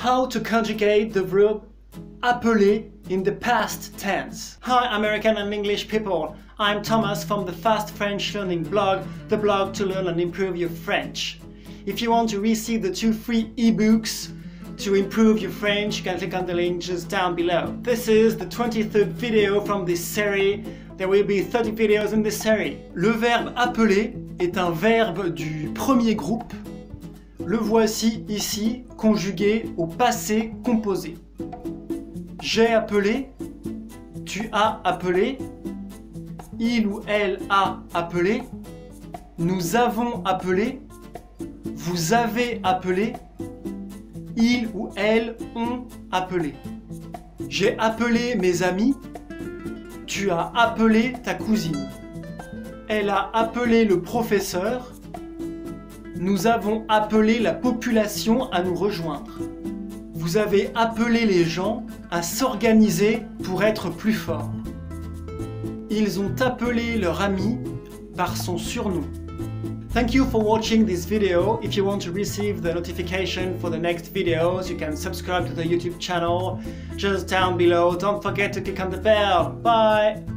How to conjugate the verb appeler in the past tense. Hi American and English people, I'm Thomas from the Fast French Learning blog, the blog to learn and improve your French. If you want to receive the two free ebooks to improve your French, you can click on the link just down below. This is the 23rd video from this series. There will be 30 videos in this series. Le verbe appeler est un verbe du premier groupe. Le voici ici, conjugué au passé composé. J'ai appelé, tu as appelé, il ou elle a appelé, nous avons appelé, vous avez appelé, ils ou elles ont appelé. J'ai appelé mes amis, tu as appelé ta cousine. Elle a appelé le professeur, nous avons appelé la population à nous rejoindre. Vous avez appelé les gens à s'organiser pour être plus forts. Ils ont appelé leur ami par son surnom. Thank you for watching this video. If you want to receive the notification for the next videos, you can subscribe to the YouTube channel just down below. Don't forget to click on the bell. Bye!